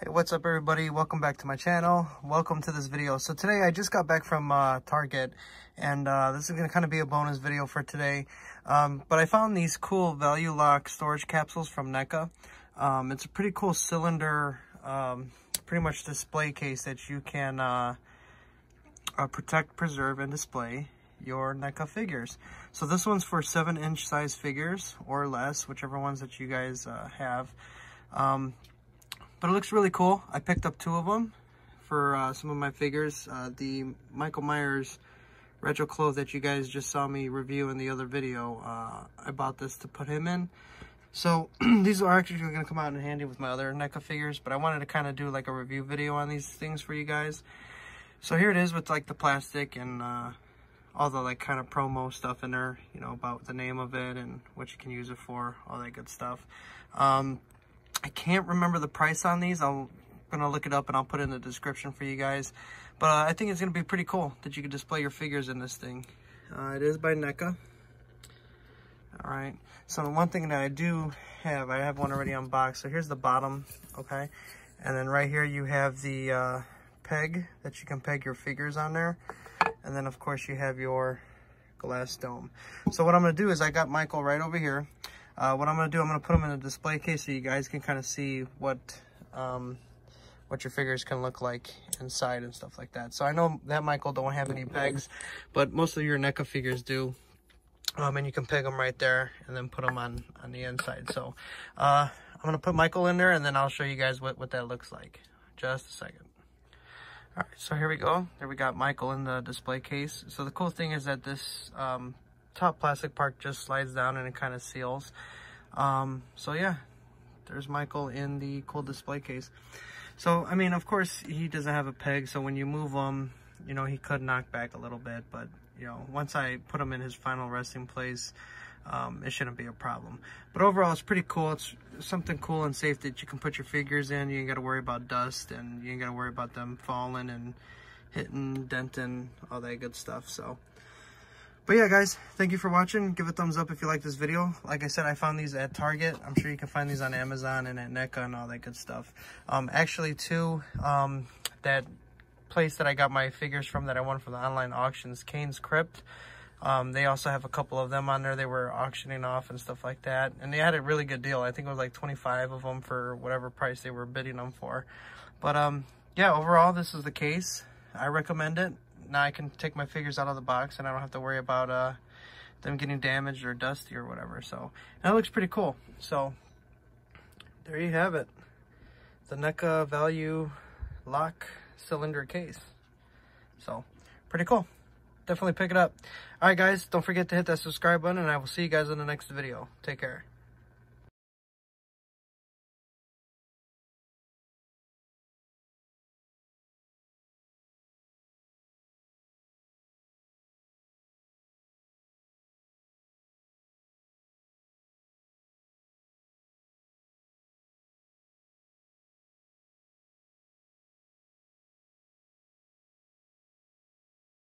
Hey, what's up everybody? Welcome back to my channel. Welcome to this video. So today I just got back from uh, Target and uh, this is going to kind of be a bonus video for today. Um, but I found these cool Value Lock storage capsules from NECA. Um, it's a pretty cool cylinder, um, pretty much display case that you can uh, uh protect, preserve, and display your NECA figures. So this one's for 7 inch size figures or less, whichever ones that you guys uh, have. But it looks really cool. I picked up two of them for uh, some of my figures. Uh, the Michael Myers retro clothes that you guys just saw me review in the other video. Uh, I bought this to put him in. So these are actually going to come out in handy with my other NECA figures, but I wanted to kind of do like a review video on these things for you guys. So here it is with like the plastic and uh, all the like kind of promo stuff in there, you know, about the name of it and what you can use it for, all that good stuff. Um, I can't remember the price on these. I'm going to look it up and I'll put it in the description for you guys. But uh, I think it's going to be pretty cool that you can display your figures in this thing. Uh, it is by NECA. All right. So the one thing that I do have, I have one already unboxed. So here's the bottom, okay? And then right here you have the uh, peg that you can peg your figures on there. And then of course you have your glass dome. So what I'm going to do is I got Michael right over here. Uh, what I'm going to do, I'm going to put them in a display case so you guys can kind of see what um, what your figures can look like inside and stuff like that. So I know that Michael don't have any pegs, but most of your NECA figures do. Um, and you can peg them right there and then put them on, on the inside. So uh, I'm going to put Michael in there and then I'll show you guys what, what that looks like. Just a second. All right, so here we go. There we got Michael in the display case. So the cool thing is that this um, top plastic part just slides down and it kind of seals. Um, so yeah, there's Michael in the cool display case. So, I mean, of course, he doesn't have a peg, so when you move him, you know, he could knock back a little bit, but, you know, once I put him in his final resting place, um, it shouldn't be a problem. But overall, it's pretty cool. It's something cool and safe that you can put your figures in. You ain't got to worry about dust, and you ain't got to worry about them falling and hitting, denting, all that good stuff. So, but yeah, guys, thank you for watching. Give a thumbs up if you like this video. Like I said, I found these at Target. I'm sure you can find these on Amazon and at NECA and all that good stuff. Um, actually, too, um, that place that I got my figures from that I won from the online auctions, Cain's Crypt. Um, they also have a couple of them on there. They were auctioning off and stuff like that. And they had a really good deal. I think it was like 25 of them for whatever price they were bidding them for. But um, yeah, overall, this is the case. I recommend it now I can take my figures out of the box and I don't have to worry about uh, them getting damaged or dusty or whatever. So that looks pretty cool. So there you have it. The NECA Value Lock Cylinder Case. So pretty cool. Definitely pick it up. All right, guys, don't forget to hit that subscribe button and I will see you guys in the next video. Take care.